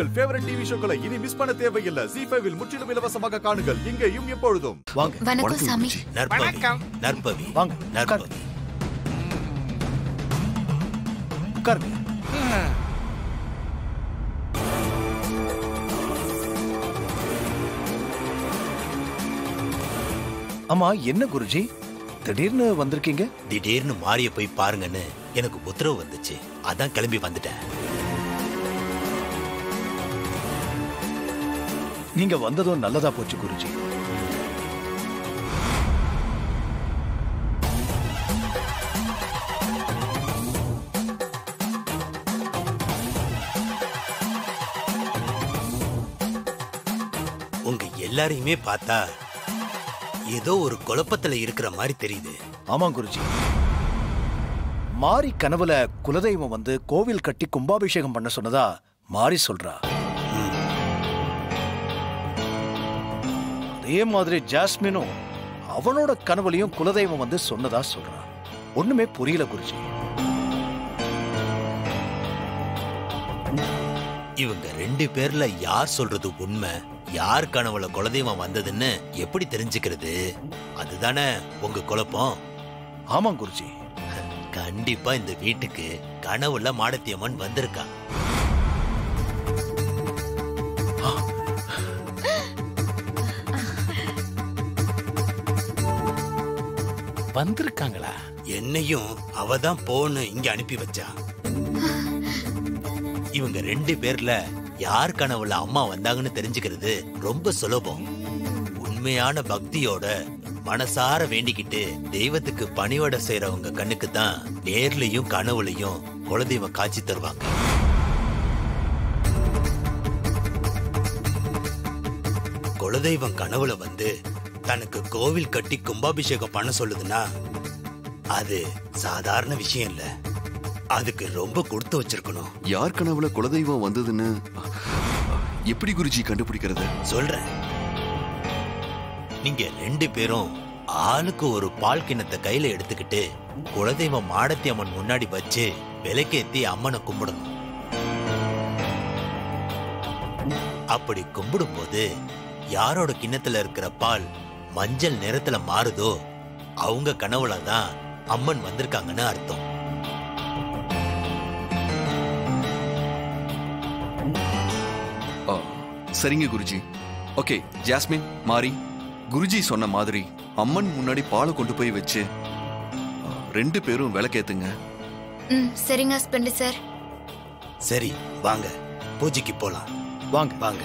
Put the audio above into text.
உங்கள் favourite TV ஷோக்களை இனி miss பண்ண தேவையில்லை. ஜி ஃபைவில் முற்றிலும் இலவசமாக காணுங்கள். இங்கேயும் எப்பொழுதும். வாங்க. வணக்கம் சாமி. வணக்கம். நற்பவி வாங்க. நற்பவி உட்காருங்க. ஆமா என்ன குருஜி? திடீர்னு வந்திருக்கீங்க? திடீர்னு மாரிய போய் பாருங்கன்னு எனக்கு உத்தரவு வந்துச்சு. அதான் கிளம்பி வந்துட்டேன். நீங்க வந்ததும் நல்லதா போச்சு குருஜி. உங்க எல்லாரையுமே பார்த்தா ஏதோ ஒரு குழப்பத்துல இருக்கிற மாதிரி தெரியுது. ஆமா குருஜி. மாரி கனவுல குலதெய்வம் வந்து கோவில் கட்டி கும்பாபிஷேகம் பண்ண சொன்னதா மாரி சொல்றா. அதே மாதிரி ஜாஸ்மினும் அவனோட கனவுலையும் குலதெய்வம் வந்து சொன்னதா சொல்றா ஒண்ணுமே புரியல குருஜி. இவங்க ரெண்டு பேர்ல யார் சொல்றது உண்மை? யார் கனவுல குலதெய்வம் வந்ததுன்னு எப்படி தெரிஞ்சுக்கிறது? அதுதானே உங்க குழப்பம். ஆமா குருஜி. கண்டிப்பா இந்த வீட்டுக்கு கனவுல மாடத்தியம்மன் வந்திருக்கா. வந்திருக்காங்களா? என்னையும் அவ தான் போன்னு இங்க அனுப்பி வச்சா. இவங்க ரெண்டு பேர்ல யார் கனவுல அம்மா வந்தாங்கன்னு தெரிஞ்சுக்கிறது ரொம்ப சுலபம். உண்மையான பக்தியோட மனசார வேண்டிக்கிட்டு தெய்வத்துக்கு பணிவடை செய்யறவங்க கண்ணுக்கு தான் நேர்லயும் கனவுலையும் குலதெய்வம் காட்சி தருவாங்க. குலதெய்வம் கனவுல வந்து தனக்கு கோவில் கட்டி கும்பாபிஷேகம் பண்ண சொல்லுதுன்னா அது சாதாரண விஷயம் இல்ல. அதுக்கு ரொம்ப கொடுத்து வச்சிருக்கணும். யார் கனவுல குலதெய்வம் வந்ததுன்னு எப்படி குருஜி கண்டுபிடிக்கிறது? சொல்றேன். நீங்க ரெண்டு பேரும் ஆளுக்கு ஒரு பால் கிண்ணத்தை கையில எடுத்துக்கிட்டு குலதெய்வம் மாடத்தி அம்மன் முன்னாடி வச்சு விலைக்கேத்தி அம்மனை கும்பிடணும். அப்படி கும்பிடும்போது யாரோட கிண்ணத்துல இருக்கிற பால் மஞ்சள் நிறத்துல மாறுதோ அவங்க கனவுல தான் அம்மன் வந்திருக்காங்கன்னு அர்த்தம். ஆ, சரிங்க குருஜி. ஓகே ஜாஸ்மின் மாரி குருஜி சொன்ன மாதிரி அம்மன் முன்னாடி பாலை கொண்டு போய் வச்சு ரெண்டு பேரும் விளக்கேத்துங்க. ம் சரிங்க ஹஸ்பண்ட் சார். சரி வாங்க பூஜைக்கு போலாம். வாங்க. வாங்க.